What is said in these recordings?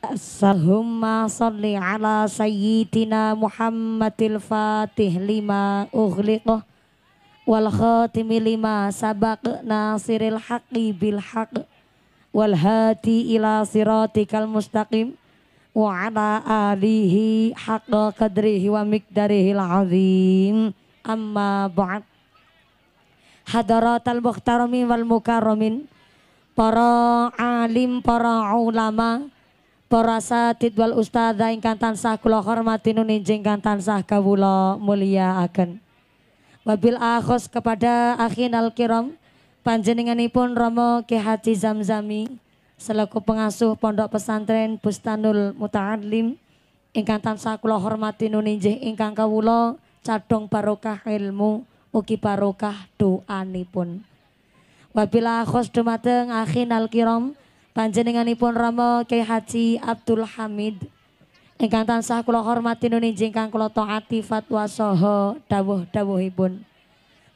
Allahumma salli ala sayyidina Muhammadil Fatih lima ughliqah wal khatimi lima sabaq nasiril haqqi bil haqq wal hadi ila siratikal mustaqim wa ala alihi haqqa qadrihi wa miqdarihil azim. Amma ba'd. Hadaratal muhtaramin wal mukarramin. Para alim para ulama para satid wal ustadzah ingkang tansah kula hormati nuninjing ingkang tansah kawula mulyakaken. Wabil akhos kepada akhin al kiram panjenenganipun Romo Ki Haji Zamzami selaku pengasuh Pondok Pesantren Bustanul Muta'alim ingkang tansah kula hormati nuninjih ingkang kawula cadong barokah ilmu ugi barokah doanipun. Wabil akhos dumateng akhin al kiram Panjenenganipun Rama Kyai Haji Abdul Hamid ingkang tansah kula hormati nuninji ingkang kula taati fatwa saha dawuh-dawuhipun.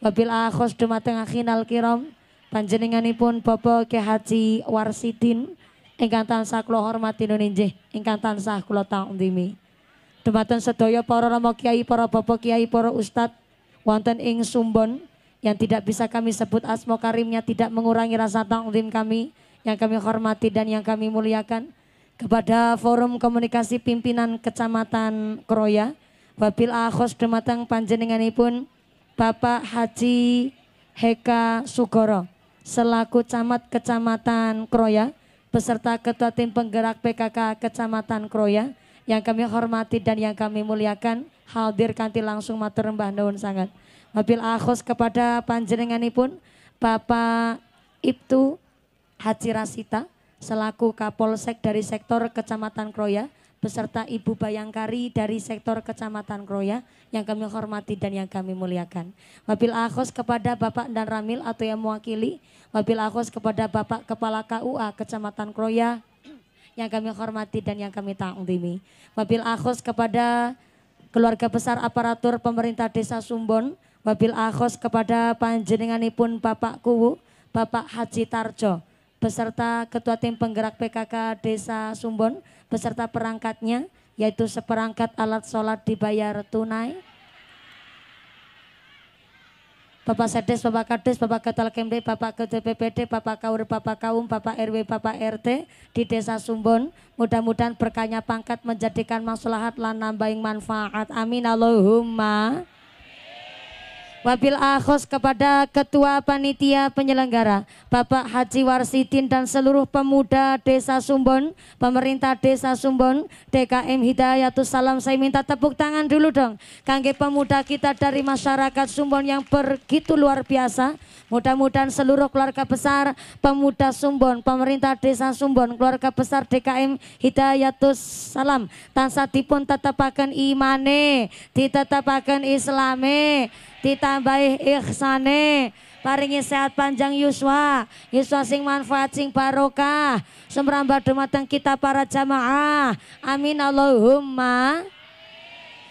Wabil akhos dumateng akhinal kiram panjenenganipun Bapak Kyai Haji Warsidin ingkang tansah kula hormati nuninji ingkang tansah kula ta'zimi. Dumateng sedaya para rama kiai, para bapak kiai, para ustad wonten ing Sumbon yang tidak bisa kami sebut asma karimnya tidak mengurangi rasa ta'zim kami yang kami hormati dan yang kami muliakan kepada Forum Komunikasi Pimpinan Kecamatan Kroya wabil akhos dumateng panjenenganipun Bapak Haji Heka Sugoro selaku camat Kecamatan Kroya beserta Ketua Tim Penggerak PKK Kecamatan Kroya yang kami hormati dan yang kami muliakan hadir kanti langsung matur mbah nuwun sangat. Wabil akhos kepada panjenenganipun Bapak Ibtu Haji Rasita selaku Kapolsek dari sektor Kecamatan Kroya beserta Ibu Bayangkari dari sektor Kecamatan Kroya yang kami hormati dan yang kami muliakan. Wabil akhos kepada Bapak dan Ramil atau yang mewakili. Wabil akhos kepada Bapak Kepala KUA Kecamatan Kroya yang kami hormati dan yang kami ta'zimi. Wabil akhos kepada keluarga besar aparatur pemerintah desa Sumbon. Wabil akhos kepada panjenenganipun Bapak Kuwu, Bapak Haji Tarjo beserta Ketua Tim Penggerak PKK Desa Sumbon beserta perangkatnya yaitu seperangkat alat sholat dibayar tunai. Bapak Sedes, Bapak Kades, Bapak Ketua Kemde, Bapak Ketua PPD, Bapak Kaur, Bapak Kaum, Bapak RW, Bapak RT di Desa Sumbon. Mudah-mudahan berkahnya pangkat menjadikan maslahat lan nambahin manfaat. Amin Allahumma. Wabil akhos kepada Ketua Panitia Penyelenggara Bapak Haji Warsidin dan seluruh pemuda Desa Sumbon, pemerintah Desa Sumbon, DKM Hidayatus Salam. Saya minta tepuk tangan dulu dong. Kangge pemuda kita dari masyarakat Sumbon yang begitu luar biasa. Mudah-mudahan seluruh keluarga besar pemuda Sumbon, pemerintah Desa Sumbon, keluarga besar DKM Hidayatus Salam. Tansah dipun tetapakan imane, ditetapakan islame, ditambahi ihsane. Paringi sehat panjang Yuswa. Yuswa sing manfaat sing barokah. Semrambah dumateng kita para jamaah. Amin Allahumma.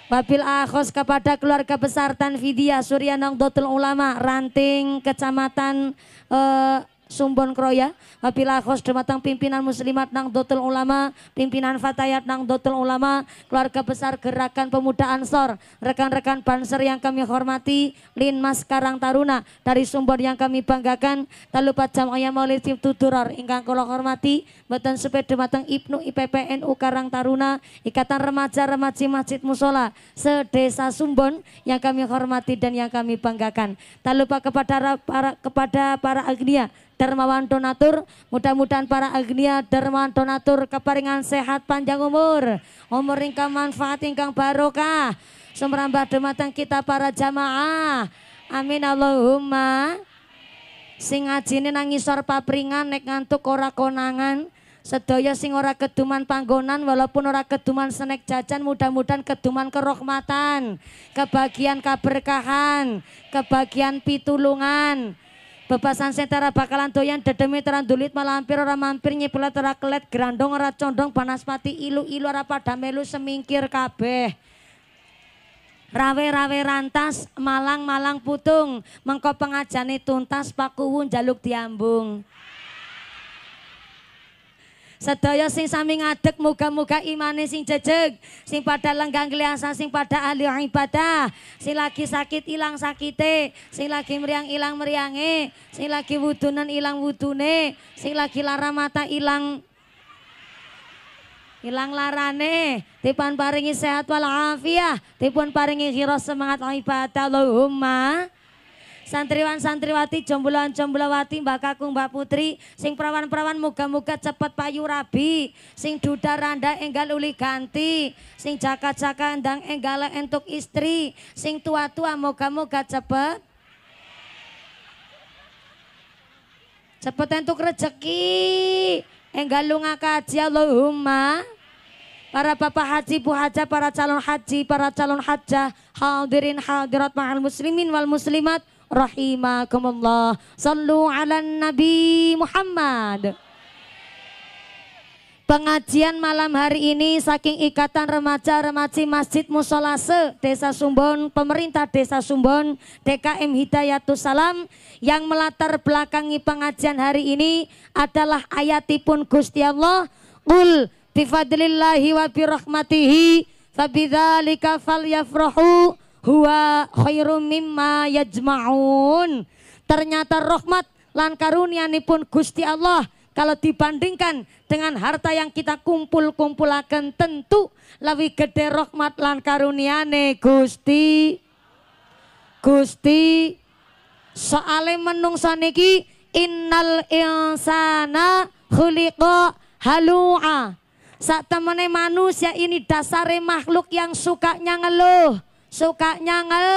Wabil akhos kepada keluarga besar Tanfidia Suryanong Dotul Ulama Ranting Kecamatan eh, Sumbon Kroya, Wabila khos dematang pimpinan muslimat nang dotul ulama, pimpinan fatayat nang dotul ulama, keluarga besar gerakan pemuda ansor, rekan-rekan banser yang kami hormati, Lin Mas Karang Taruna dari Sumbon yang kami banggakan, tak lupa ayam maulid tuduror ingkang kula hormati, Batan sepeda matang Ibnu IPPNU Karang Taruna, Ikatan Remaja Remaji Masjid Musola, sedesa Sumbon yang kami hormati dan yang kami banggakan. Tak lupa kepada para kepada para agnia dermawan donatur. Mudah-mudahan para agnia dermawan donatur keparingan sehat panjang umur. Umur ingkang manfaat ingkang barokah. Sumrambah dematang kita para jamaah. Amin Allahumma. Sing ngajine nang ngisor papringan nek ngantuk ora konangan. Sedaya sing ora keduman panggonan walaupun ora keduman senek jajan mudah-mudahan keduman kerohmatan, kebagian keberkahan, kebagian pitulungan, Bebasan sentara bakalan doyan dedemi terandulit malah hampir ora mampir nyipula ora kelet grandong ora condong banaspati ilu-ilu ora pada melu semingkir kabeh. Rawe-rawe rantas, malang-malang putung, mengko pengajane tuntas pakuwu jaluk diambung. Sedaya sing sami ngadeg muga-muga imane sing jejeg, sing pada lenggang kliasa, sing pada ahli ibadah, sing lagi sakit ilang sakite, sing lagi meriang ilang meriange, sing lagi wudunan ilang wudune, sing lagi lara mata ilang ilang larane, tipun paringi sehat walafiat, tipun paringi kira semangat ibadah. Allahumma santriwan santriwati jombolan jombolawati mbak kakung mbak putri sing perawan perawan muga muga cepet payu rabi sing duda randa enggal uli ganti sing jaka jaka endang enggala entuk istri sing tua tua muga muga cepet. Cepet entuk rezeki enggal lunga kaji Allahumma. Para bapak haji, bu haja, para calon haji, para calon hajah, hadirin hadirat ma'al muslimin wal muslimat, rahimakumullah. Sallu ala Nabi Muhammad. Pengajian malam hari ini saking Ikatan Remaja Remaji Masjid Musolase Desa Sumbon, Pemerintah Desa Sumbon, DKM Hidayatus Salam yang melatar belakangi pengajian hari ini adalah ayatipun Gusti Allah, Qul bifadlillahi wa birahmatihi fabidzalika falyafrahu huwa khairum mimma yajma'un. Ternyata rahmat lan karunianipun Gusti Allah. Kalau dibandingkan dengan harta yang kita kumpul-kumpulaken tentu lebih gede rahmat lan karuniane Gusti. Gusti. Soale menungso niki innal insana khuliqa halu'a. Saat temene manusia ini dasare makhluk yang sukanya ngeluh sukanya ngel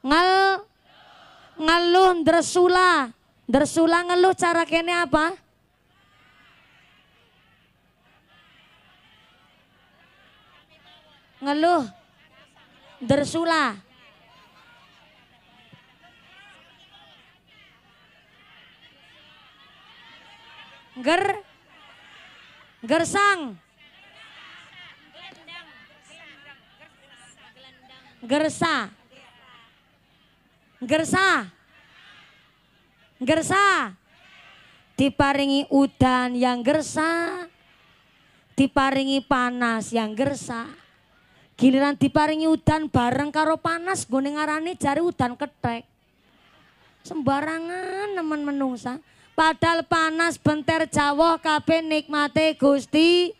ngel. Ngeluh dresula dresula ngeluh cara kene apa? Ngeluh. Dresula ger gersang Gersa. Gersa. Gersa. Diparingi udan yang gersa. Diparingi panas yang gersa. Giliran diparingi udan bareng karo panas gue ngarani jari udan ketek. Sembarangan nemen menungsa. Padahal panas benter Jawa kabeh nikmate Gusti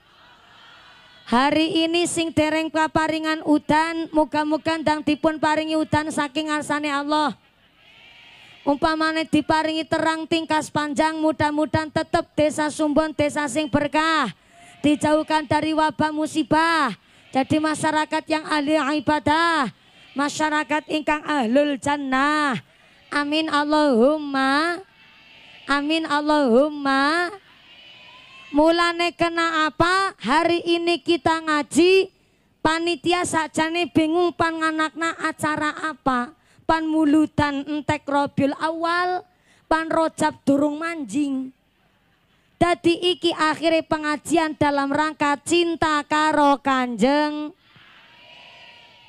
Hari ini sing dereng paparingan udan, muga-muga ndang dipun paringi udan saking ngarsane Allah. Umpamane diparingi terang tingkas panjang, mudah-mudahan tetap desa Sumbon desa sing berkah. Dijauhkan dari wabah musibah. Jadi masyarakat yang ahli ibadah, masyarakat ingkang ahlul jannah. Amin Allahumma. Amin Allahumma. Mulane kena apa? Hari ini kita ngaji, panitia nih bingung pan nganakna acara apa? Pan mulutan entek robil awal, pan rojab durung manjing. Dadi iki akhirnya pengajian dalam rangka cinta karo kanjeng.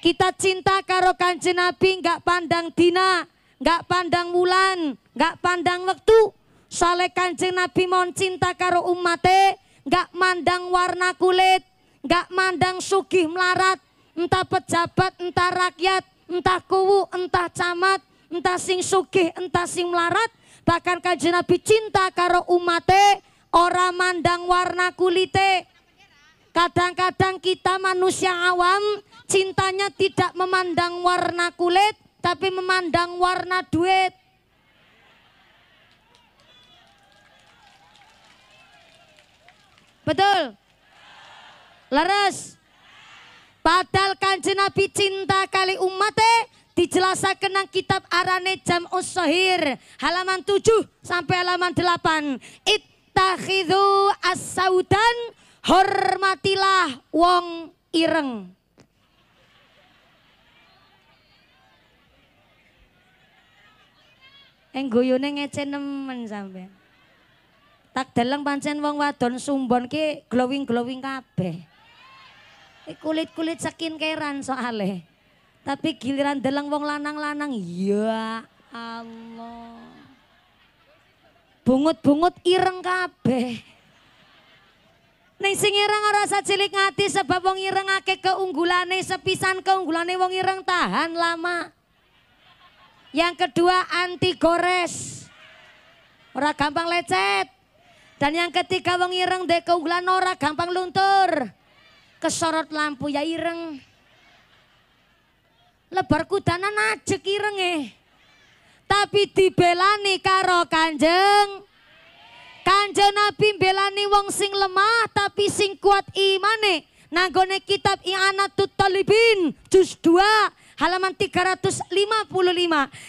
Kita cinta karo kanjeng Nabi nggak pandang dina, nggak pandang bulan, nggak pandang waktu, Soale kanjeng Nabi mon cinta karo umate, gak mandang warna kulit, gak mandang sugih melarat, entah pejabat, entah rakyat, entah kuwu, entah camat, entah sing sugih, entah sing melarat, bahkan kanjeng Nabi cinta karo umate, ora mandang warna kulite. Kadang-kadang kita manusia awam cintanya tidak memandang warna kulit, tapi memandang warna duit. Betul? Leres? Padahal kanjeng Nabi cinta kali umatnya dijelaskan nang kitab Arane Jam Usohir halaman 7 sampai halaman 8. Ittakhidhu as-saudan hormatilah wong ireng. Guyune ngece nemen sampai. Tak deleng pancen wong wadon sumbon ki glowing-glowing kabeh. Kulit-kulit skin keran soale. Tapi giliran deleng wong lanang-lanang ya Allah. Bungut-bungut ireng kabeh. Ning sing ireng ora usah cilik ngati sebab wong ireng akeh keunggulane sepisan keunggulane wong ireng tahan lama. Yang kedua anti gores. Ora gampang lecet. Dan yang ketiga wong ireng dek keunggulan ora gampang luntur. Kesorot lampu ya ireng. Lebar kudanan aja ireng eh. Tapi dibelani karo kanjeng Kanjeng Nabi belani wong sing lemah tapi sing kuat imane. Nanggone kitab I'anatut Talibin juz 2 halaman 355.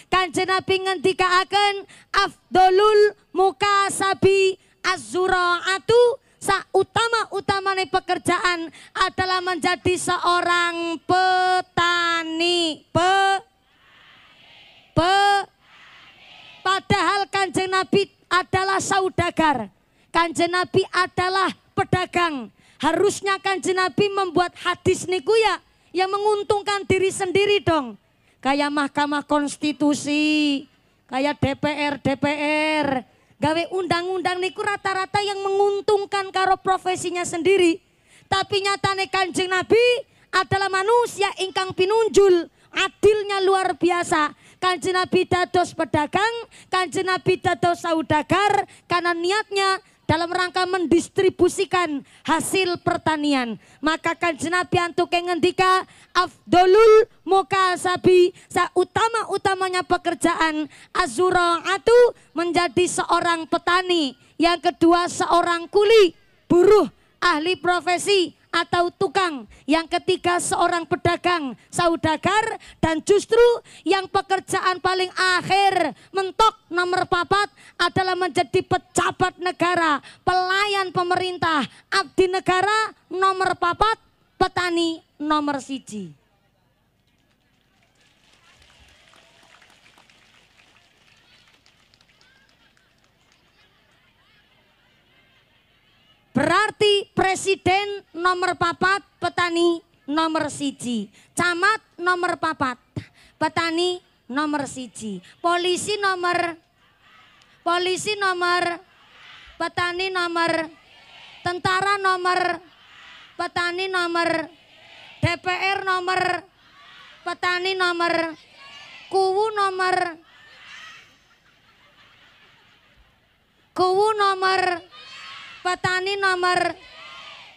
Kanjeng Nabi ngendikaaken afdolul mukasabi atu sa utama utamane pekerjaan adalah menjadi seorang petani. Pe pe padahal Kanjeng Nabi adalah saudagar. Kanjeng Nabi adalah pedagang. Harusnya kanjeng Nabi membuat hadis niku ya yang menguntungkan diri sendiri dong. Kayak Mahkamah Konstitusi, kayak DPR, DPR. Gawe undang-undang niku rata-rata yang menguntungkan karo profesinya sendiri. Tapi nyatane kanjeng Nabi adalah manusia ingkang pinunjul. Adilnya luar biasa. Kanjeng Nabi dados pedagang, kanjeng Nabi dados saudagar karena niatnya dalam rangka mendistribusikan hasil pertanian. Maka kanjeng Nabi antuk ngendika afdolul mukasabi sa utama-utamanya pekerjaan azura atu menjadi seorang petani. Yang kedua seorang kuli, buruh, ahli profesi, atau tukang. Yang ketiga seorang pedagang, saudagar. Dan justru yang pekerjaan paling akhir mentok nomor papat adalah menjadi pejabat negara, pelayan pemerintah, abdi negara nomor papat, petani nomor siji. Berarti presiden nomor papat, petani nomor siji. Camat nomor papat, petani nomor siji. Polisi nomor, polisi nomor, petani nomor, tentara nomor, petani nomor, DPR nomor, petani nomor, kuwu nomor, kuwu nomor, petani nomor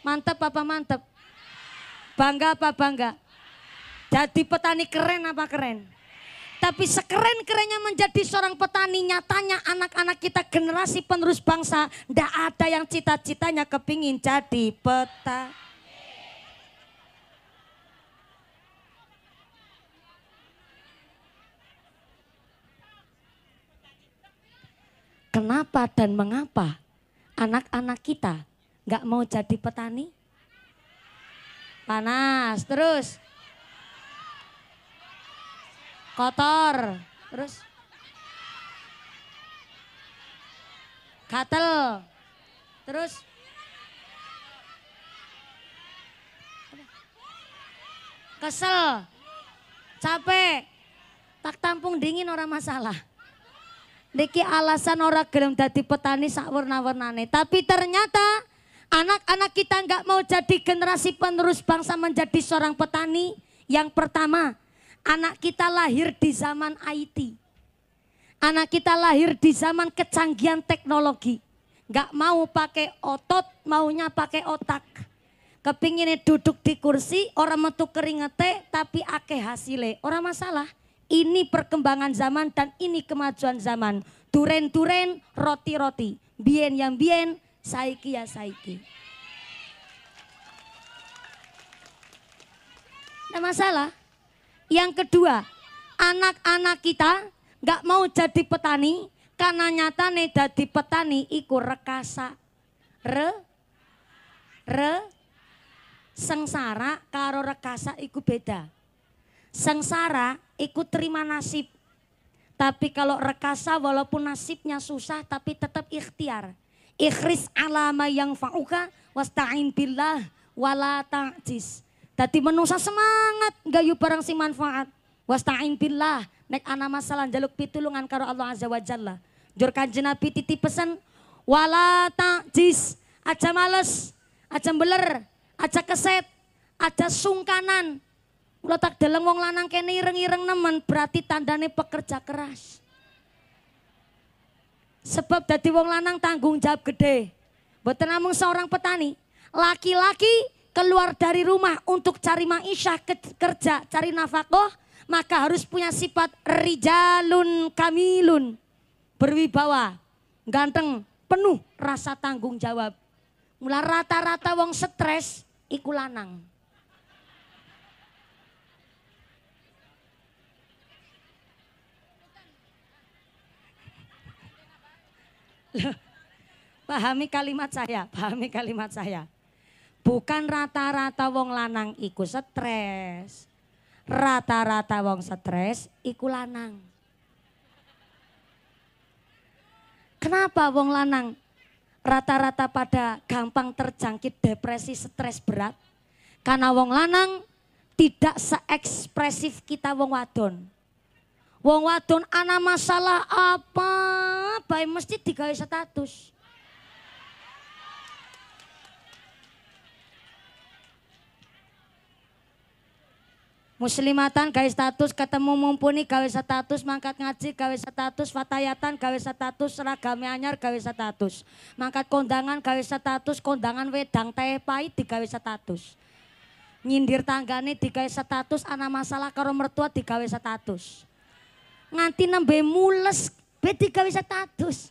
mantep apa mantep? Bangga apa bangga? Jadi petani keren apa keren? Tapi sekeren-kerennya menjadi seorang petani nyatanya anak-anak kita generasi penerus bangsa ndak ada yang cita-citanya kepingin jadi peta. Kenapa dan mengapa? Anak-anak kita. Nggak mau jadi petani? Panas, terus. Kotor, terus. Gatel, terus. Kesel, capek, tak tampung dingin orang masalah. Niki alasan orang gelem dadi petani sak warna-warnane. Tapi ternyata anak-anak kita nggak mau jadi generasi penerus bangsa menjadi seorang petani. Yang pertama, anak kita lahir di zaman IT. Anak kita lahir di zaman kecanggihan teknologi. Nggak mau pakai otot, maunya pakai otak. Kepinginnya duduk di kursi, orang metu keringete tapi akeh hasilnya. Orang masalah. Ini perkembangan zaman dan ini kemajuan zaman. Duren-duren, roti-roti. Bien yang bien, saiki ya saiki. Nah masalah. Yang kedua, anak-anak kita nggak mau jadi petani karena nyata nih jadi petani iku rekasa. Re, re, sengsara karo rekasa iku beda. Sengsara ikut terima nasib. Tapi kalau rekasa walaupun nasibnya susah tapi tetap ikhtiar. Ikhris alama yang fa'uka wasta'in billah wala ta'jis. Tadi menusa semangat gayu barang si manfaat. Wasta'in billah nek ana masalah jaluk pitulungan karo Allah Azza wa Jalla. Jur kanjeng Nabi titip pesan wala ta'jis aja males aja beler, aja keset, aja sungkanan. Kalau tak deleng wong lanang kene ireng-ireng nemen berarti tandane pekerja keras. Sebab dadi wong lanang tanggung jawab gede. Boten namung seorang petani, laki-laki keluar dari rumah untuk cari maisha kerja, cari nafkah, maka harus punya sifat rijalun kamilun. Berwibawa, ganteng, penuh rasa tanggung jawab. Mula rata-rata wong stres iku lanang. Pahami kalimat saya, pahami kalimat saya. Bukan rata-rata wong lanang iku stres. Rata-rata wong stres iku lanang. Kenapa wong lanang rata-rata pada gampang terjangkit depresi stres berat? Karena wong lanang tidak seekspresif kita wong wadon. Wong wadon ana masalah apa, bae mesti digawe status. Muslimatan gawe status ketemu mumpuni gawe status mangkat ngaji gawe status fatayatan gawe status seragam anyar gawe status. Mangkat kondangan gawe status kondangan wedang teh pahit digawe status. Nyindir tanggane digawe status anak masalah karo mertua digawe status nganti nembe mules be digawe status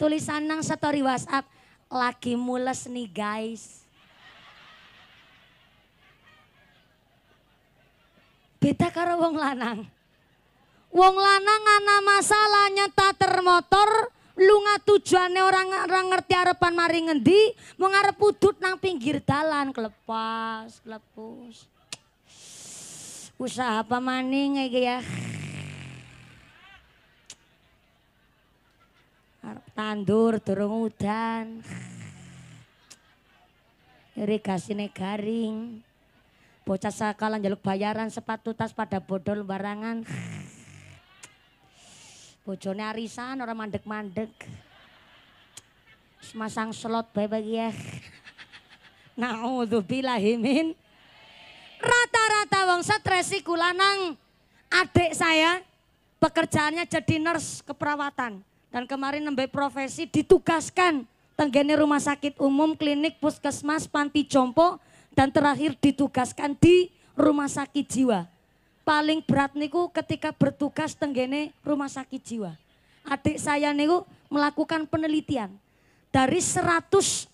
tulisan nang story WhatsApp lagi mules nih guys Beda karo wong lanang. Wong lanang ana masalah nyata termotor, lunga tujuannya orang orang ngerti arepan mari ngendi, mau ngarep udut nang pinggir dalan kelepas, kelepus. Usaha apa maning ya? Tandur durung udan. Irigasinya garing. Bocah sakalan jaluk bayaran sepatu tas pada bodol barangan. Bojone arisan orang mandek-mandek. Semasang slot bae bagi ya. Naudzubillahimin. Rata-rata wong stres iku lanang. Adik saya pekerjaannya jadi nurse keperawatan. Dan kemarin nembe profesi ditugaskan tenggene rumah sakit umum, klinik, puskesmas, panti jompo dan terakhir ditugaskan di rumah sakit jiwa. Paling berat niku ketika bertugas tenggene rumah sakit jiwa. Adik saya niku melakukan penelitian. Dari 100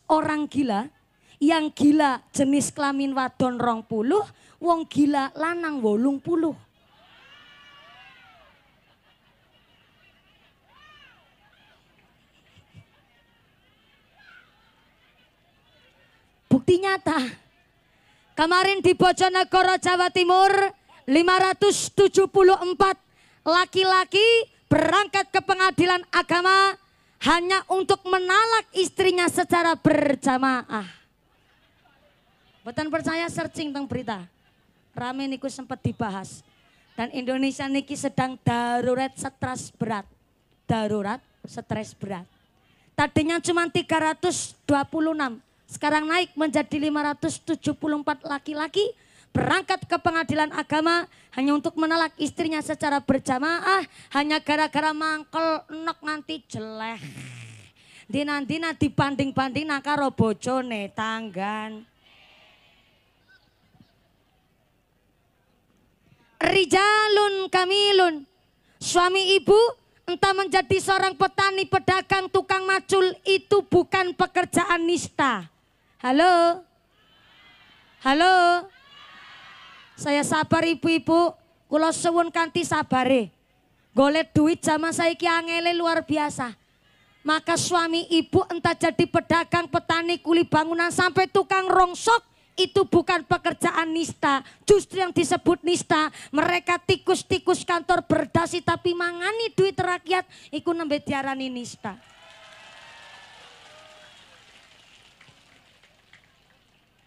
orang gila, yang gila jenis kelamin wadon rong puluh, wong gila lanang wolung puluh. Bukti nyata Kemarin di Bojonegoro Jawa Timur 574 laki-laki berangkat ke pengadilan agama hanya untuk menalak istrinya secara berjamaah. Bukan percaya searching tentang berita. Rame niku sempat dibahas. Dan Indonesia niki sedang darurat stres berat. Darurat stres berat. Tadinya cuma 326 sekarang naik menjadi 574 laki-laki berangkat ke pengadilan agama hanya untuk menolak istrinya secara berjamaah hanya gara-gara mangkel nok nganti jelek. Dina-dina dibanding-banding karo bojone tanggan. Rijalun kamilun. Suami ibu entah menjadi seorang petani, pedagang, tukang macul itu bukan pekerjaan nista. Halo? Halo? Saya sabar ibu-ibu, kula suwun kanthi sabare. Golek duit zaman saiki angele luar biasa. Maka suami ibu entah jadi pedagang, petani, kuli bangunan sampai tukang rongsok itu bukan pekerjaan nista. Justru yang disebut nista, mereka tikus-tikus kantor berdasi tapi mangani duit rakyat, iku nembe diarani nista.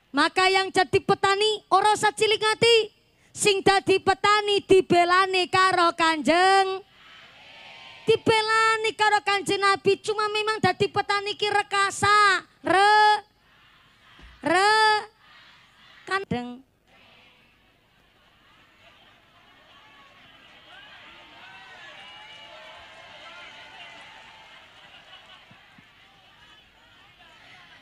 Maka yang jadi petani ora cilik ngati. Sing dadi petani dibelani karo Kanjeng. Dibelani karo Kanjeng Nabi, cuma memang dadi petani ki rekasa. Re re kanjeng.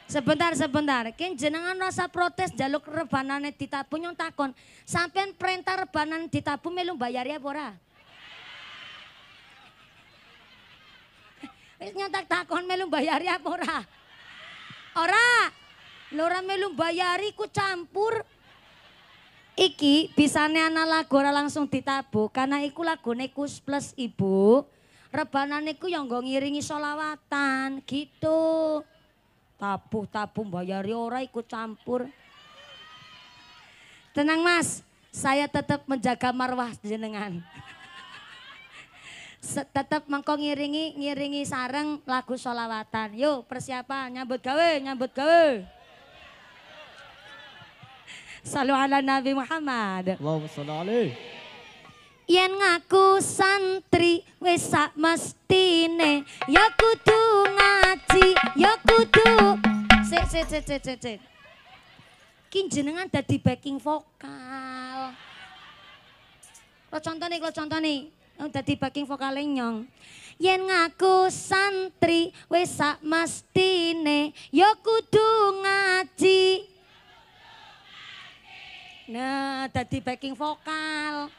Sebentar, sebentar. Ken jenengan rasa protes jaluk rebanane ditabu nyong takon. Sampean perintah rebanan ditabu melu bayar ya ora? Wis nyotak takon melu bayari apa ora? Ora. Lora melu bayari ku campur. Iki bisane ana lagu ora langsung ditabuh karena iku lagune Kus Plus Ibu. Rebanan iku yang nggo ngiringi solawatan gitu. Tabuh-tabuh bayari ora ikut campur. Tenang Mas, saya tetap menjaga marwah jenengan. tetap mengko ngiringi ngiringi sareng lagu solawatan. Yuk persiapan nyambut gawe, nyambut gawe. Salu ala Nabi Muhammad. Allahumma salli alaih. Yen ngaku santri wis sak mestine ya kudu ngaji ya kudu sik sik sik sik sik sik jenengan dadi backing vokal Lo contoh nih, lo contoh nih. Oh, dadi backing vokal nyong. Yen ngaku santri wis sak mestine ya kudu ngaji. Nah, dadi backing vokal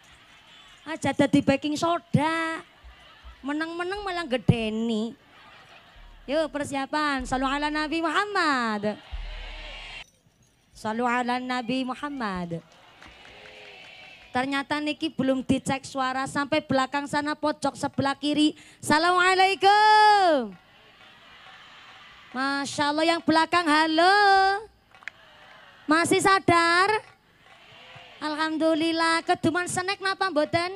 aja dadi baking soda. Menang-menang malah gedeni. Yuk persiapan. Salu ala Nabi Muhammad. Salu ala Nabi Muhammad. Ternyata Niki belum dicek suara sampai belakang sana pojok sebelah kiri. Assalamualaikum. Masya Allah yang belakang halo. Masih sadar? Alhamdulillah, keduman senek napa mboten?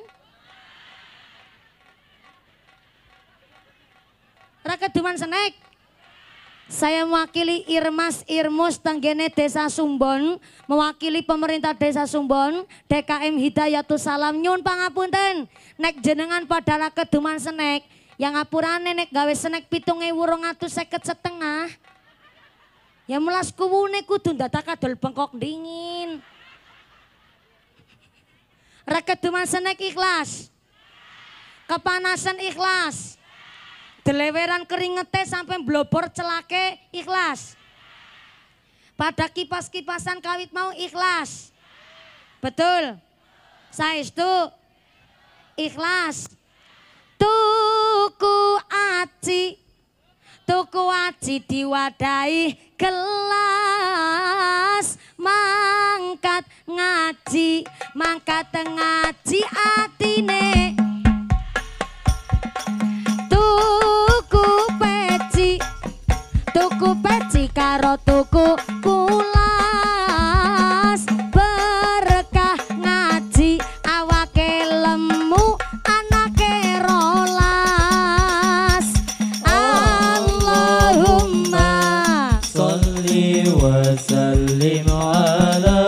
Ra keduman senek. Saya mewakili Irmas Irmus Tenggene Desa Sumbon, mewakili pemerintah Desa Sumbon, DKM Hidayatul Salam nyun pangapunten. Nek jenengan padahal keduman senek, yang ngapurane nek gawe senek pitung ewu seket setengah. Ya melas kuwune kudu ndadak adol bengkok dingin. Rekeduman senek ikhlas. Kepanasan ikhlas. Deleweran keringete sampai blobor celake ikhlas. Pada kipas-kipasan kawit mau ikhlas. Betul. Saya itu ikhlas. Tuku aci. Tuku aci diwadai gelas mangkat ngaji mangkat ngaji atine. Tuku peci tuku peci karo tuku kulas sallim ala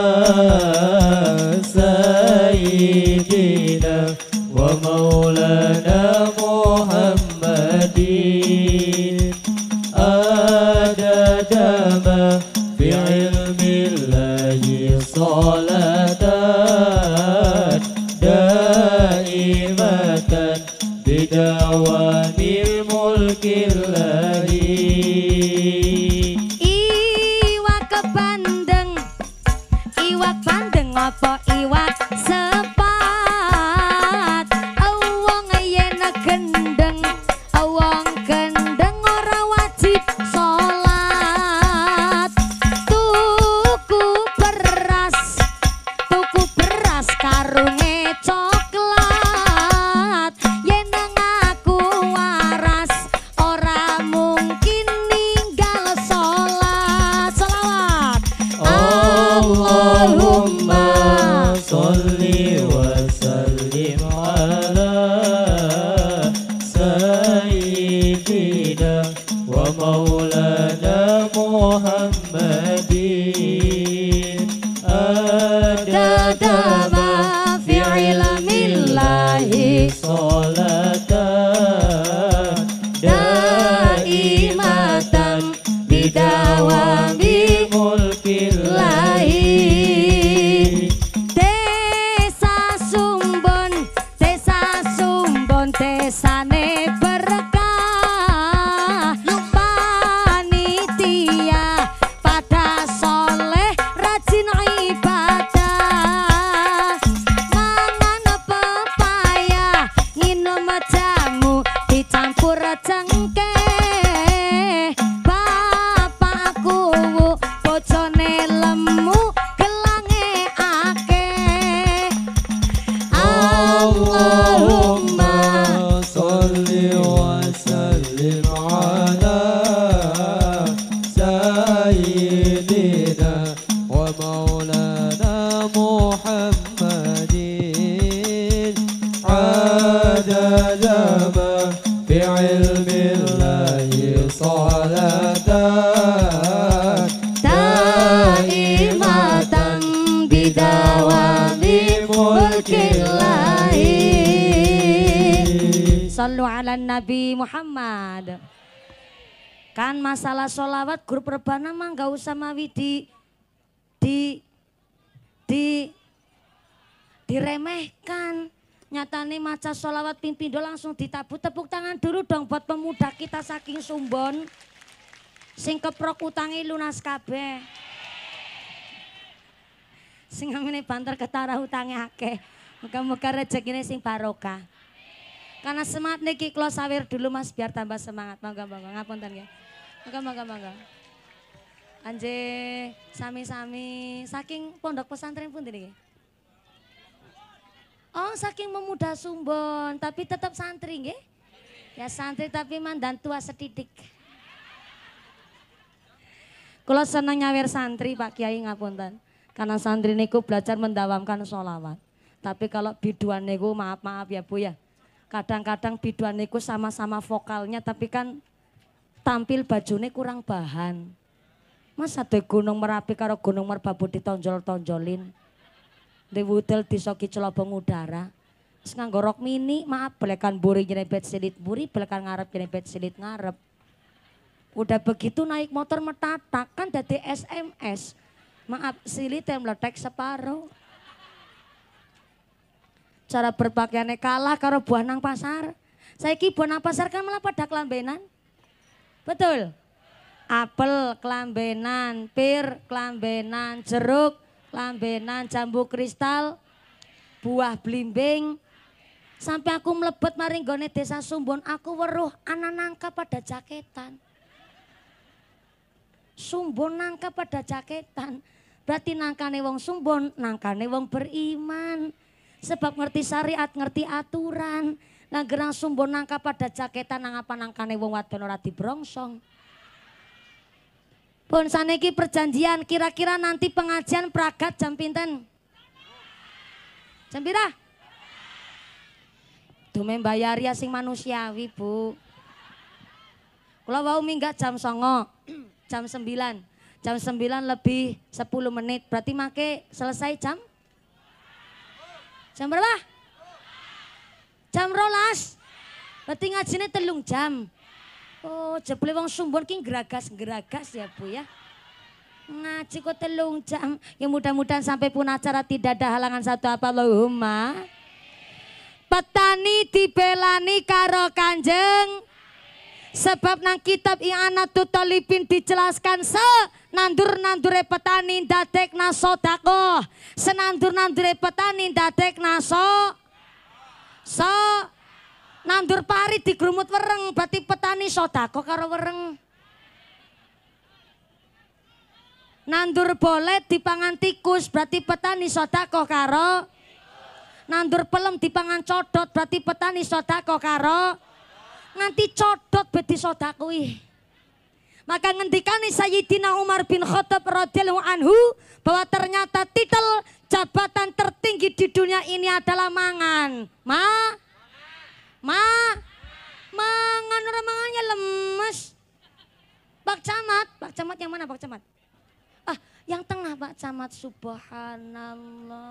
grup rebana mah gak usah mawi di di di diremehkan. Nyatane maca sholawat pimpindo langsung ditabut. Tepuk tangan dulu dong buat pemuda kita saking Sumbon. Sing keprok utangi lunas kabeh. Sing ngamene banter ketara utange akeh. Muga-muga rezekine sing barokah. Karena semangat niki kula sawir dulu Mas biar tambah semangat. Monggo monggo. Ngapunten ya. Monggo monggo monggo Anje sami-sami saking pondok pesantren pun niki Oh, saking memuda Sumbon, tapi tetap santri nggih? Ya santri tapi mandan tua setitik. Kalau senang nyawer santri Pak Kiai ngapunten. Karena santri niku belajar mendawamkan sholawat. Tapi kalau biduan niku maaf-maaf ya Bu ya. Kadang-kadang biduan niku sama-sama vokalnya tapi kan tampil bajune kurang bahan. Mas ada gunung merapi karo gunung merbabu ditonjol-tonjolin. Di wudel disoki celobong udara. Terus nganggo rok mini, maaf belekan buri nyerempet silit buri, belekan ngarep nyerempet silit ngarep. Udah begitu naik motor metatak kan dari SMS. Maaf silit yang meletek separuh. Cara berpakaiannya kalah karo buah nang pasar. Saya ki buah nang pasar kan malah pada kelambenan. Betul. Apel kelambenan, pir kelambenan, jeruk kelambenan, jambu kristal, buah blimbing. Sampai aku melebet maring gone desa Sumbon, aku weruh anak nangka pada jaketan. Sumbon nangka pada jaketan. Berarti nangkane wong Sumbon, nangkane wong beriman. Sebab ngerti syariat, ngerti aturan. Nah gerang Sumbon nangka pada jaketan nang apa nangkane wong wadon ora dibrongsong. Pun saniki perjanjian kira-kira nanti pengajian pragat jam pinten? Jam pira? Dume bayar ya sing manusiawi, Bu. Kula wau minggat jam songo, jam 9. Jam 9 lebih 10 menit, berarti make selesai jam? Jam berapa? Jam rolas. Berarti ngajine telung jam. Oh, jebule wong Sumbon ki geragas-geragas ya, Bu ya. Ngaji kok telung jam. Ya mudah-mudahan sampai pun acara tidak ada halangan satu apa Allahumma. Petani dibelani karo Kanjeng Sebab nang kitab I'anatul Talibin dijelaskan se nandur nandure petani dadek nasodako. Senandur nandure petani dadek naso. So nandur pari digrumut wereng berarti petani sodako karo wereng. Nandur bolet dipangan tikus berarti petani sodako karo. Nandur pelem dipangan codot berarti petani sodako karo nganti codot bedi sodakui. Maka ngendikani Sayyidina Umar bin Khattab radhiyallahu anhu bahwa ternyata titel jabatan tertinggi di dunia ini adalah mangan. Ma? Ma? Mangan orang mangannya lemes. Pak Camat, Pak Camat yang mana Pak Camat? Ah, yang tengah Pak Camat, subhanallah.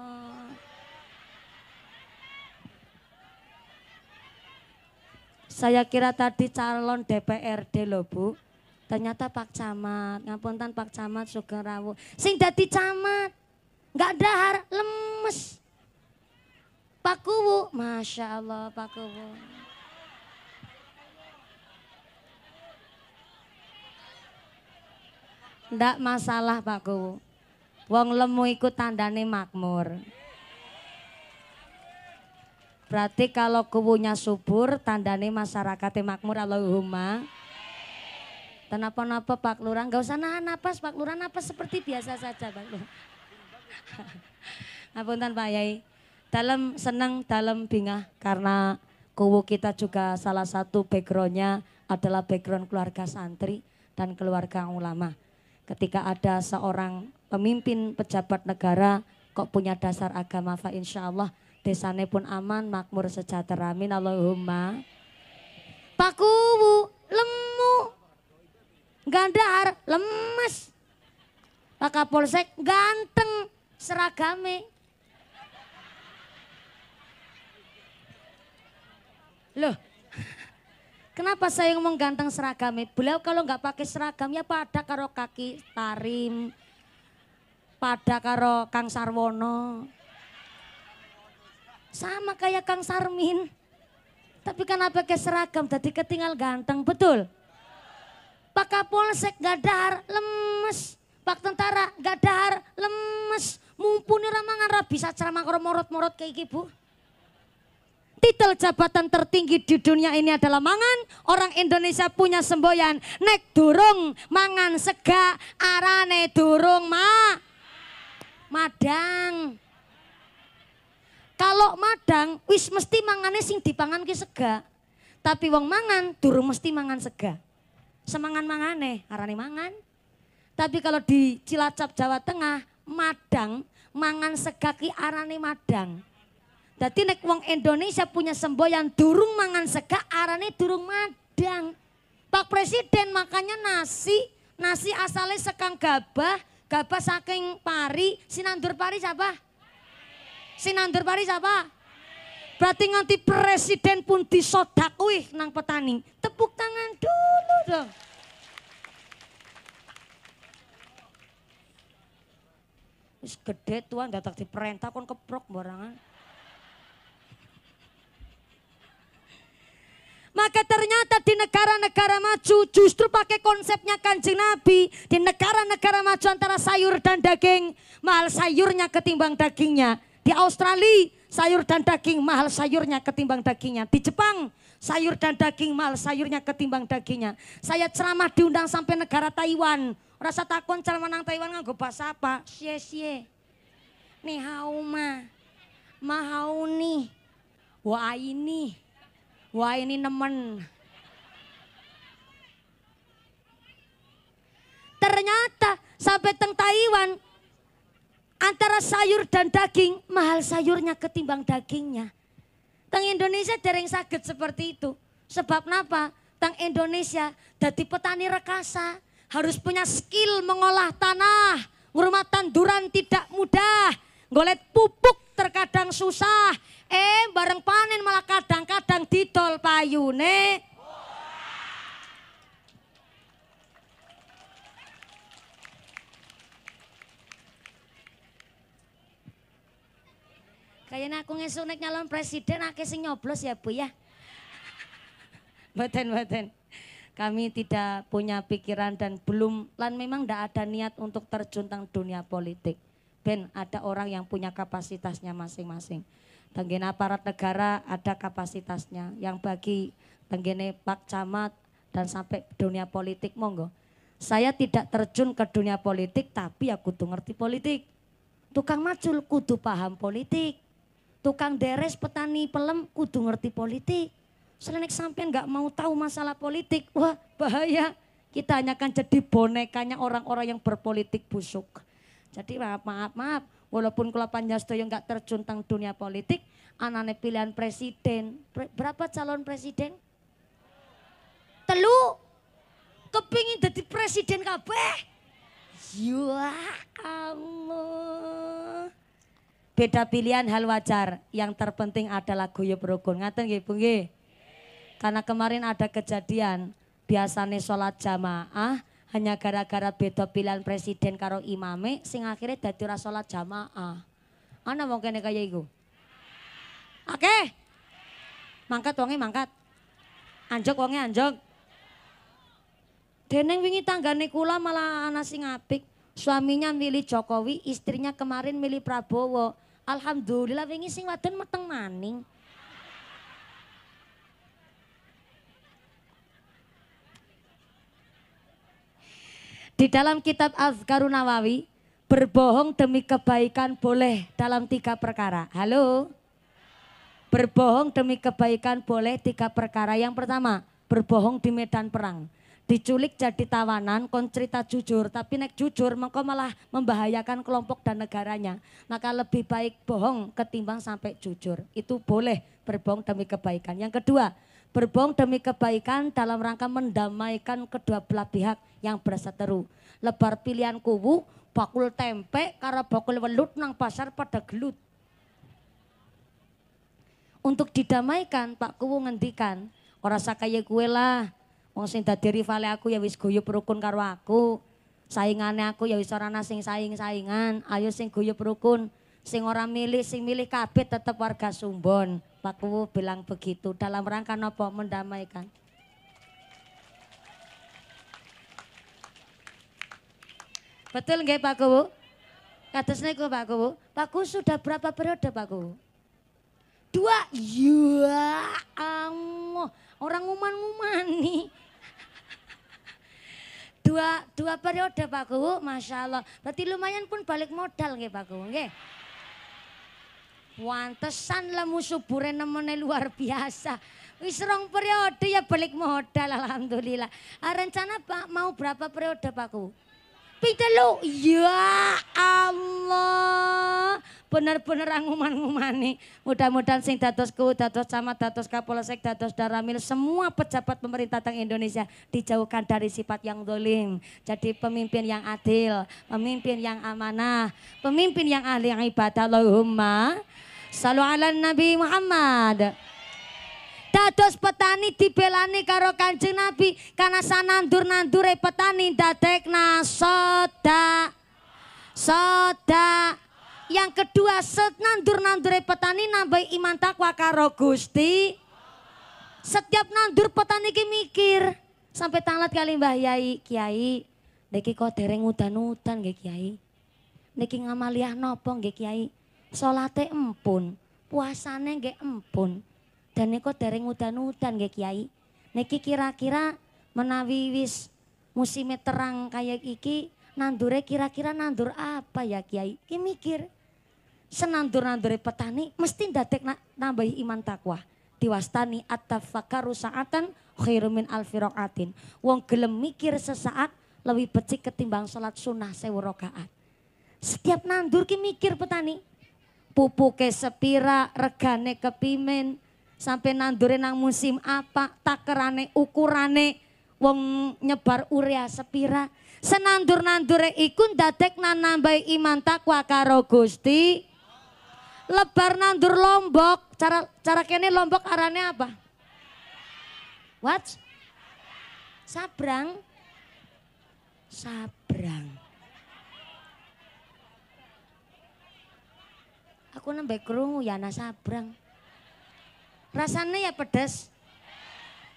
Saya kira tadi calon DPRD loh Bu. Ternyata Pak Camat, ngapunten Pak Camat Sugeng Rawu. Sing dadi camat, nggak dahar, lemes. Pak Kuwu, Masya Allah Pak Kuwu. Ndak masalah Pak Kuwu. Wong lemu ikut tandane makmur. Berarti kalau kubunya subur, tandane masyarakatnya makmur Allahumma. Kenapa-napa Pak Lurah, nggak usah nahan napas Pak Lurah, napas seperti biasa saja Pak Lurah. Ngapunten Pak Yai. Dalam senang, dalam bingah karena kubu kita juga salah satu backgroundnya adalah background keluarga santri dan keluarga ulama. Ketika ada seorang pemimpin pejabat negara kok punya dasar agama fa insya Allah desane pun aman makmur sejahtera. Amin Allahumma. Pakuwu lemu. Gandar lemes. Pak Kapolsek ganteng seragame Loh, kenapa saya ngomong ganteng seragam? Beliau kalau nggak pakai seragam ya pada karo kaki tarim, pada karo Kang Sarwono. Sama kayak Kang Sarmin. Tapi kenapa pakai seragam tadi ketinggal ganteng, betul? Pak Kapolsek gadar lemes. Pak tentara gadar lemes. Mumpuni ramangan bisa ceramah morot-morot kayak gitu titel jabatan tertinggi di dunia ini adalah mangan. Orang Indonesia punya semboyan. Nek durung mangan sega arane durung ma. Madang. Kalau madang wis mesti mangane sing dipangan ki sega. Tapi wong mangan durung mesti mangan sega. Semangan mangane arane mangan. Tapi kalau di Cilacap Jawa Tengah madang mangan sega ki arane madang. Jadi nek wong Indonesia punya semboyan durung mangan sega arane durung madang. Pak Presiden makanya nasi, nasi asalnya sekang gabah, gabah saking pari, sinandur pari siapa? Sinandur pari siapa? Berarti nganti presiden pun disodakui nang petani. Tepuk tangan dulu dong. Wis gede tuan datang diperintah kon keprok barangan. Maka ternyata di negara-negara maju justru pakai konsepnya kanjeng Nabi. Di negara-negara maju antara sayur dan daging, mahal sayurnya ketimbang dagingnya. Di Australia sayur dan daging mahal sayurnya ketimbang dagingnya. Di Jepang sayur dan daging mahal sayurnya ketimbang dagingnya. Saya ceramah diundang sampai negara Taiwan. Rasa takon ceramah nang Taiwan nganggo bahasa apa? Xie xie. Ni hao ma. Mahau nih. Wah ini. Wah ini nemen. Ternyata sampai teng Taiwan antara sayur dan daging mahal sayurnya ketimbang dagingnya. Teng Indonesia dereng sakit seperti itu. Sebab kenapa? Teng Indonesia jadi petani rekasa. Harus punya skill mengolah tanah. Ngurmat tanduran tidak mudah. Golet pupuk terkadang susah. Payune. Kayaknya aku ngesuk naik nyalon presiden akeh sing nyoblos ya Bu ya. Baten baten. Kami tidak punya pikiran dan belum lan memang tidak ada niat untuk terjun tentang dunia politik. Ben ada orang yang punya kapasitasnya masing-masing. Tenggene aparat negara ada kapasitasnya. Yang bagi tenggene Pak Camat dan sampai dunia politik monggo. Saya tidak terjun ke dunia politik tapi ya kudu ngerti politik. Tukang macul kudu paham politik. Tukang deres petani pelem kudu ngerti politik. Selain sampai nggak mau tahu masalah politik, wah bahaya. Kita hanya akan jadi bonekanya orang-orang yang berpolitik busuk. Jadi maaf, maaf, maaf. Walaupun kula panjastoyo nggak terjun tentang dunia politik, anane pilihan presiden. Berapa calon presiden? Telu. Kepingin jadi presiden kabeh. Ya Allah. Beda pilihan hal wajar. Yang terpenting adalah guyub rukun. Ngaten nggih Bu. Karena kemarin ada kejadian biasanya sholat jamaah hanya gara-gara beda pilihan presiden karo imame sing akhirnya dadi ora salat jamaah. Ana wong kene kaya iku. Oke. Mangkat wonge mangkat. Anjok wonge anjok. Deneng wingi tanggane kula malah ana sing apik. Suaminya milih Jokowi, istrinya kemarin milih Prabowo. Alhamdulillah wingi sing wadon meteng maning. Di dalam kitab Azkarun Nawawi, berbohong demi kebaikan boleh dalam tiga perkara. Halo? Berbohong demi kebaikan boleh tiga perkara. Yang pertama, berbohong di medan perang. diculik jadi tawanan, kon cerita jujur, tapi nek jujur mengko malah membahayakan kelompok dan negaranya. Maka lebih baik bohong ketimbang sampai jujur. Itu boleh berbohong demi kebaikan. Yang kedua, berbohong demi kebaikan dalam rangka mendamaikan kedua belah pihak yang berseteru. Lebar pilihan kubu, bakul tempe, karo bakul welut nang pasar pada gelut. Untuk didamaikan, Pak Kuwu ngendikan, ora sakaya kue lah, Wong sing dadi rivale aku ya wis guyub rukun karo aku. Saingane aku ya wis ora ana saing-saingan. Ayo sing guyub rukun. Sing ora milih, sing milih kabeh tetep warga Sumbon. Pak Kuwu bilang begitu dalam rangka nopo mendamaikan. Betul nggak Pak Kuwu? Kados niku Pak Kuwu. Pak Kuwu sudah berapa periode Pak Kuwu? Dua. Ya Allah. Orang nguman-ngumani dua dua periode Pak Kuwu, Masya Allah. Berarti lumayan pun balik modal nggih Pak Kuwu, nggih. Wantesan lemu subure nemene luar biasa. Wis rong periode ya balik modal alhamdulillah. Ah, rencana Pak mau berapa periode Pak Kuwu? Pitelu. Ya Allah. Bener-bener nguman-ngumani. Mudah-mudahan sing dados ku, dados camat, dados kapolsek, dados daramil. Semua pejabat pemerintah tang Indonesia dijauhkan dari sifat yang dolim. Jadi pemimpin yang adil, pemimpin yang amanah, pemimpin yang ahli ibadah. Allahumma Salu ala Nabi Muhammad. Dados petani dibelani karo Kanjeng Nabi karena sanandur-nandure petani dadekna soda. Soda. Yang kedua set nandur-nandure petani nambah iman takwa karo Gusti. Setiap nandur petani ki mikir sampai tanglat kali Mbah Yai, Kiai. Niki kok dereng udan-udan nggih Kiai. Niki ngamaliah nopo nggih Kiai? Salate empun, puasane nggih empun. Dan niko dereng udan-udan nggih Kiai. Niki kira-kira menawi wis musim terang kayak iki nandure kira-kira nandur apa ya Kiai? Ki mikir. Senandur-nandure petani mesti ndadek nambahi iman takwa. Diwastani at-tafakkaru sa'atan khairumin alfirokaatin. Wong gelem mikir sesaat lebih becik ketimbang sholat sunnah sewu rokaat. Setiap nandur ki mikir petani. Pupuke sepira, regane kepimen, sampai nandure nang musim apa, takerane, ukurane, wong nyebar urea sepira. Senandur-nandure iku ndadek nambahi iman takwa karo Gusti. Lebar nandur lombok, cara cara kene lombok arane apa? What? Sabrang. Sabrang. Aku nambah kerungu ya na sabrang. Rasanya ya pedas.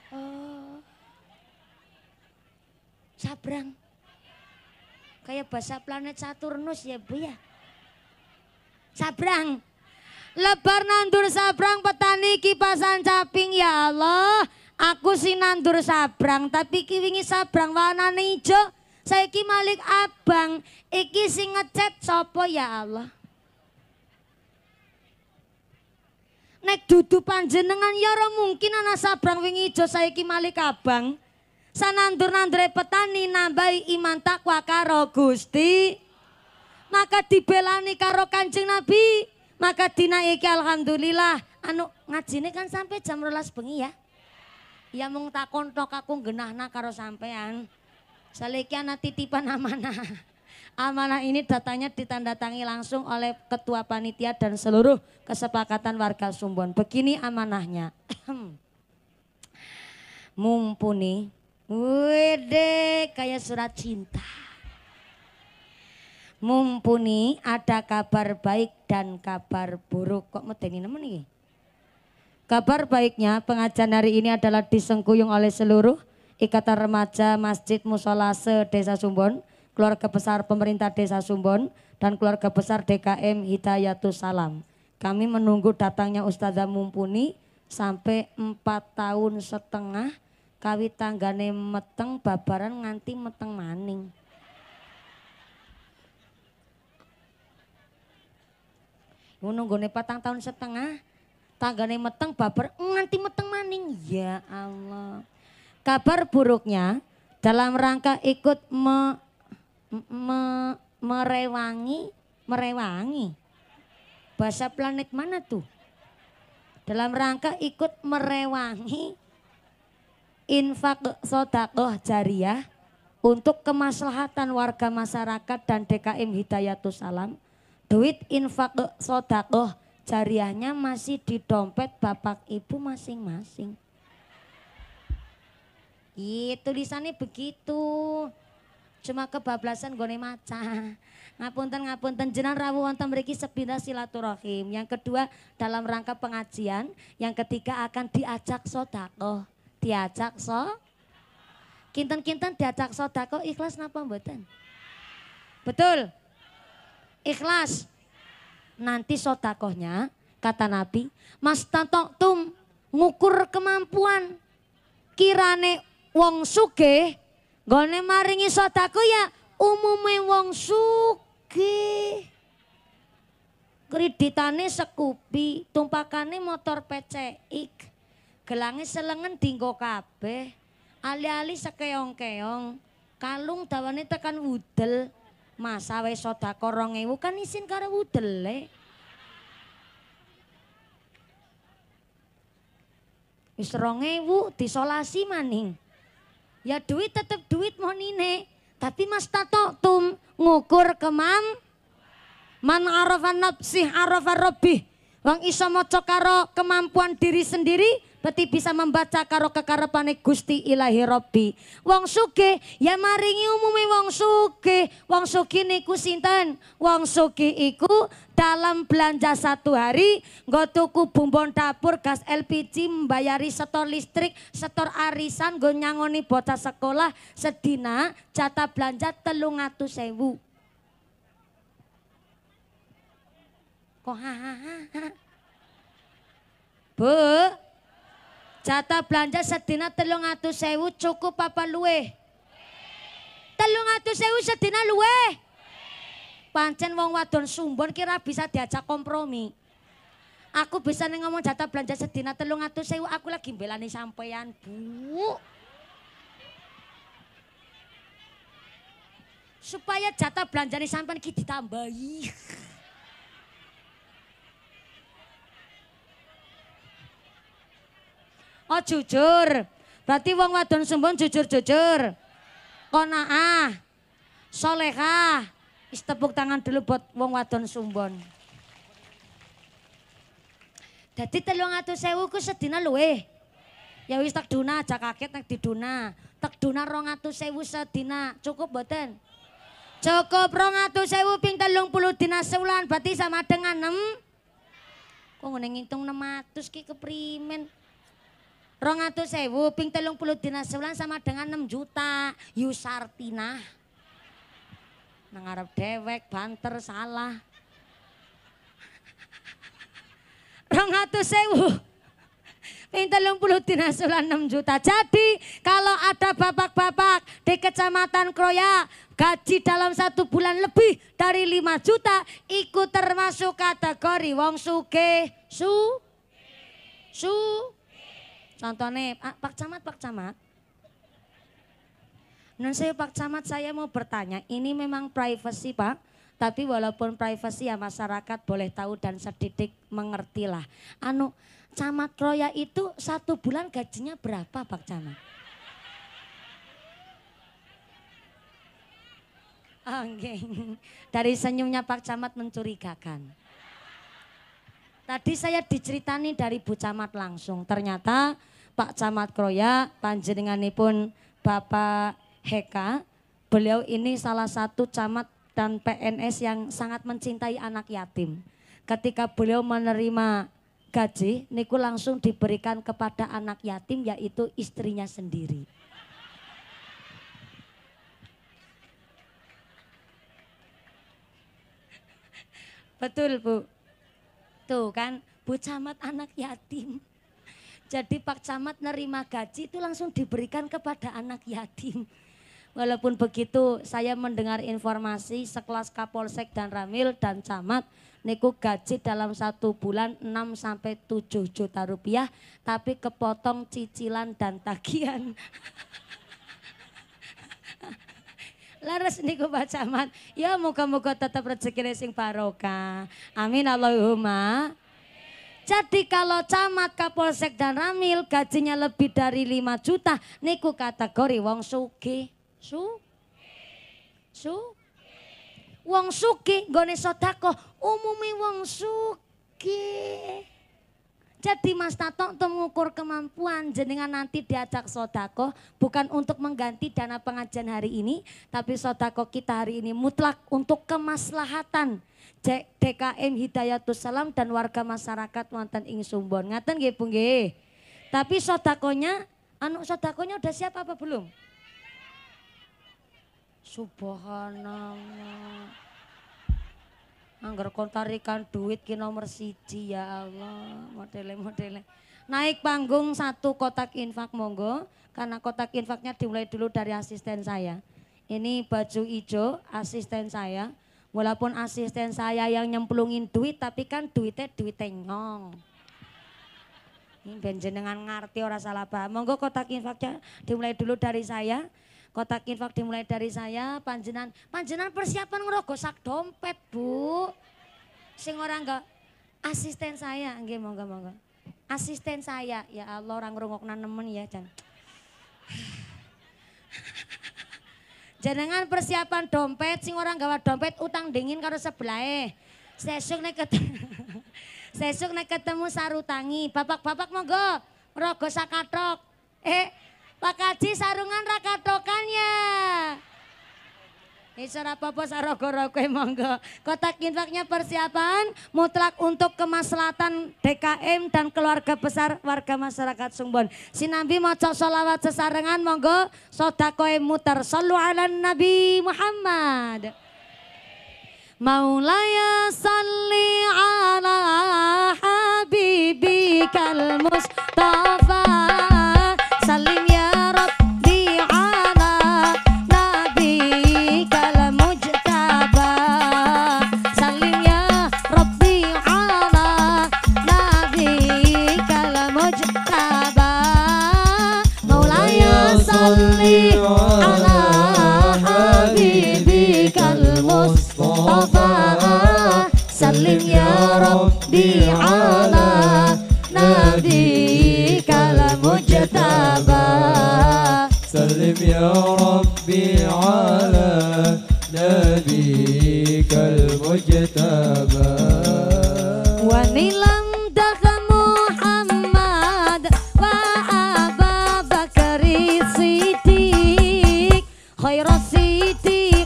Oh. Sabrang. Kayak bahasa planet Saturnus ya Bu ya. Sabrang. Lebar nandur sabrang petani kipasan caping ya Allah. Aku sih nandur sabrang tapi kiwingi sabrang warna hijau. Saya ki malik abang. Iki sing ngecat sopo ya Allah. Nek dudu panjenengan ya ora mungkin ana sabrang wingi ijo saiki malik abang. Sanandur-nandure petani nambahi iman takwa karo Gusti. Maka dibelani karo Kanjeng Nabi. Maka dinaiki alhamdulillah. Anu ngajine kan sampai jam rolas bengi ya. Ya mung takon tok aku genahna karo sampean. Saliki ana titipan amanah. Amanah ini datanya ditandatangi langsung oleh ketua panitia dan seluruh kesepakatan warga Sumbon. Begini amanahnya. Mumpuni. Wede kayak surat cinta. Mumpuni ada kabar baik dan kabar buruk. Kok medeni nemen nih? Kabar baiknya pengajian hari ini adalah disengkuyung oleh seluruh Ikatan Remaja Masjid Musolase Desa Sumbon keluarga besar pemerintah Desa Sumbon, dan keluarga besar DKM Hidayatus Salam. Kami menunggu datangnya Ustazah Mumpuni sampai empat tahun setengah kawit tanggane meteng babaran nganti meteng maning. Nunggune patang tahun setengah tanggane meteng babar nganti meteng maning. Ya Allah. Kabar buruknya dalam rangka ikut me, me, merewangi, merewangi. Bahasa planet mana tuh? Dalam rangka ikut merewangi infak sodakoh jariah untuk kemaslahatan warga masyarakat dan DKM Hidayatus Salam. Duit infak sodakoh jariahnya masih di dompet bapak ibu masing-masing. Itu tulisannya begitu. Cuma kebablasan gone maca. Ngapunten ngapunten jenan rawuh wonten mriki sepindah silaturahim. Yang kedua dalam rangka pengajian, yang ketiga akan diajak sodako. Diajak so Kinten-kinten diajak sodako ikhlas napa mboten? Betul? Ikhlas. Nanti sodakohnya kata Nabi, Mas Tato Tum ngukur kemampuan kirane wong suge gone maringi sedekah ya umume wong suge kreditane sekupi tumpakane motor PCX gelange selengen dinggo kabeh ali-ali sekeong-keong. Kalung dawane tekan wudel. Masa wis sedekah 2000 kan isin karo wudele Wis 2000 disolasi maning. Ya duit tetap duit monine. Tapi mas tato tum ngukur kemam. Man arafan nafsih arafan robih. Wang iso moco karo kemampuan diri sendiri. Berarti bisa membaca karo kekarepane Gusti Ilahi Robbi. Wong suge ya maringi umumnya wong suge. Wong suge niku sinten? Wong suge iku dalam belanja satu hari nggo tuku bumbon dapur gas LPG membayari setor listrik setor arisan nggo nyangoni bocah sekolah sedina jatah belanja telung atu sewu kok ha ha ha Bu Jatah belanja sedina telung atu sewu cukup apa luwe? Telung atu sewu sedina luwe? Pancen wong wadon sumbon kira bisa diajak kompromi. Aku bisa ngomong jatah belanja sedina telung atu sewu aku lagi belani sampeyan bu. Supaya jatah belanja nih sampeyan kita ditambahi. Oh jujur. Berarti wong wadon sumbon jujur-jujur. Konaah. Solehah. Is tepuk tangan dulu buat wong wadon sumbon. Jadi telung atau sewu ku sedina luwe. Ya wis tak duna aja kaget nek diduna. Tak duna rong atau sewu sedina. Cukup boten? Cukup rong atau sewu ping telung puluh dina sebulan. Berarti sama dengan enam. Kok ngitung enam atus ki keprimen. Rong sewu, ping telung puluh dina sebulan sama dengan 6 juta. Yusartina. Nangarap dewek, banter, salah. Rong sewu. Ping telung puluh dina sebulan 6 juta. Jadi kalau ada bapak-bapak di kecamatan Kroya gaji dalam satu bulan lebih dari 5 juta ikut termasuk kategori wong suge su su Contohnya, ah, Pak Camat, Pak Camat. Non saya Pak Camat saya mau bertanya, ini memang privacy Pak, tapi walaupun privacy ya masyarakat boleh tahu dan sedikit mengertilah. Anu, Camat Roya itu satu bulan gajinya berapa Pak Camat? Oke, okay. dari senyumnya Pak Camat mencurigakan. Tadi saya diceritani dari Bu Camat langsung. Ternyata Pak Camat Kroya panjenenganipun Bapak Heka. Beliau ini salah satu camat dan PNS yang sangat mencintai anak yatim. Ketika beliau menerima gaji, niku langsung diberikan kepada anak yatim yaitu istrinya sendiri. Betul Bu. Tuh kan, Bu Camat anak yatim. Jadi Pak Camat nerima gaji itu langsung diberikan kepada anak yatim. Walaupun begitu saya mendengar informasi sekelas Kapolsek dan Ramil dan Camat niku gaji dalam satu bulan 6 sampai 7 juta rupiah tapi kepotong cicilan dan tagihan. Laras niku Pak Camat. Ya muka-muka tetap rezeki sing barokah. Amin Allahumma. Jadi kalau camat, kapolsek dan ramil gajinya lebih dari 5 juta, niku kategori wong suki. Su? Su? Wong suki gone sodako umumi wong suki. Jadi Mas Tato untuk mengukur kemampuan jenengan nanti diajak sodako bukan untuk mengganti dana pengajian hari ini. Tapi sodako kita hari ini mutlak untuk kemaslahatan DKM Hidayatus Salam dan warga masyarakat wonten ing Sumbon. Ngaten nggih Bu nggih. Tapi sodakonya, anu sodakonya udah siap apa belum? Subhanallah. Angger kon tarikan duit ki nomor siji ya Allah. Modele-modele. Naik panggung satu kotak infak monggo. Karena kotak infaknya dimulai dulu dari asisten saya. Ini baju hijau asisten saya. Walaupun asisten saya yang nyemplungin duit tapi kan duitnya duit nyong. Ini ben jenengan ngerti ora salah paham. Monggo kotak infaknya dimulai dulu dari saya. Kotak infak dimulai dari saya, panjenan, panjenan persiapan ngerogoh sak dompet, Bu. Sing orang enggak asisten saya, nggih monggo monggo. Asisten saya, ya Allah orang ngrungokna nemen ya, Jan. Jenengan persiapan dompet, sing orang gawa dompet utang dingin karo sebelahe. Sesuk nek ketemu, sesuk nek ketemu sarutangi, bapak-bapak monggo, rogo sakatok. Eh, Pak Kaji sarungan rakatokan ya. Iso apa-apa sarogo-rogo monggo. Kotak infaknya persiapan mutlak untuk kemaslahatan DKM dan keluarga besar warga masyarakat Sumbon. Sinambi maca sholawat sesarengan monggo sodakoe muter. Sallu ala Nabi Muhammad. Salli ala habibikal mustafa. وسلم يا ربي على نبيك المجتبى. ونيلا خير سيدي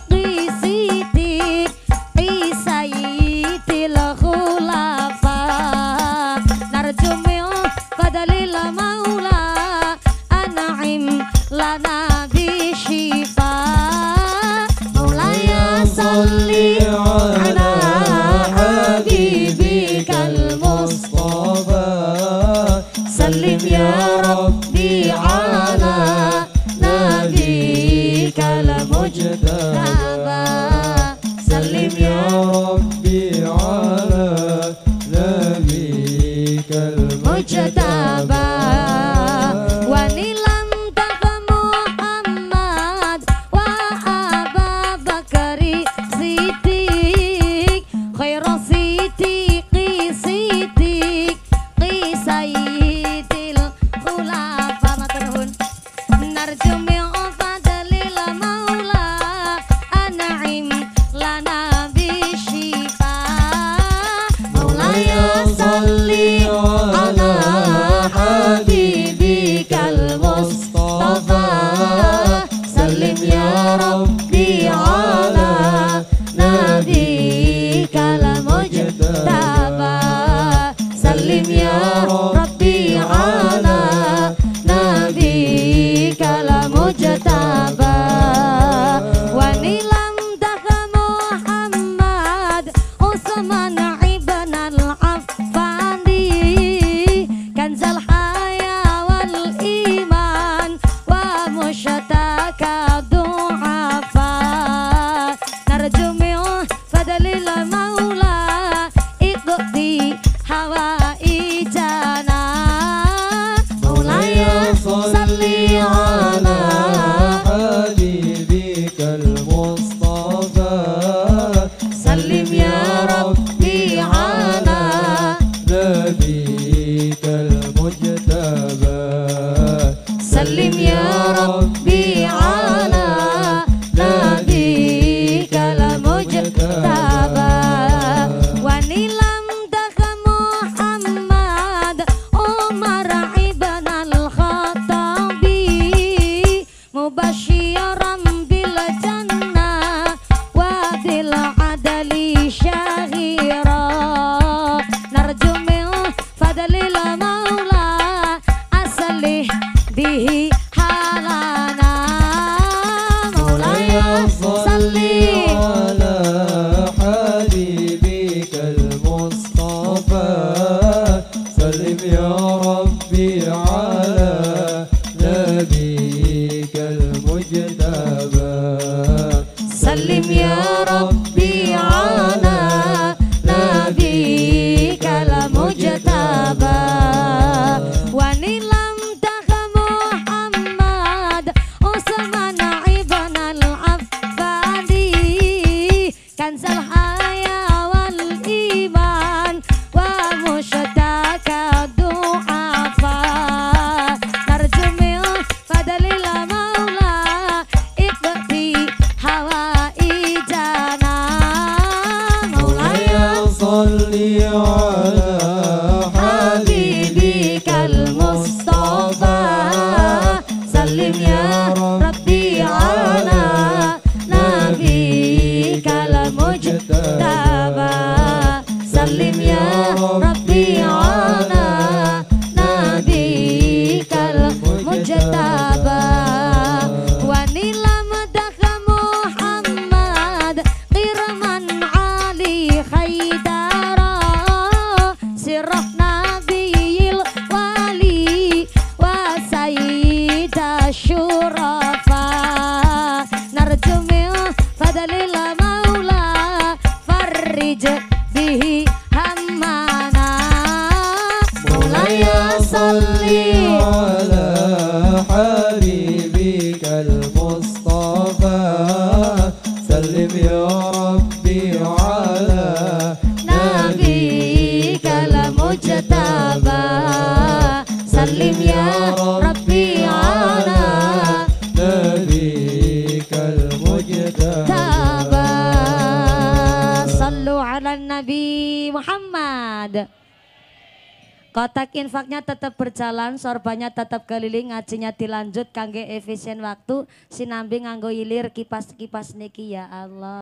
infaknya tetap berjalan, sorbannya tetap keliling, ngajinya dilanjut kangge efisien waktu, sinambi nganggo ilir kipas-kipas niki ya Allah.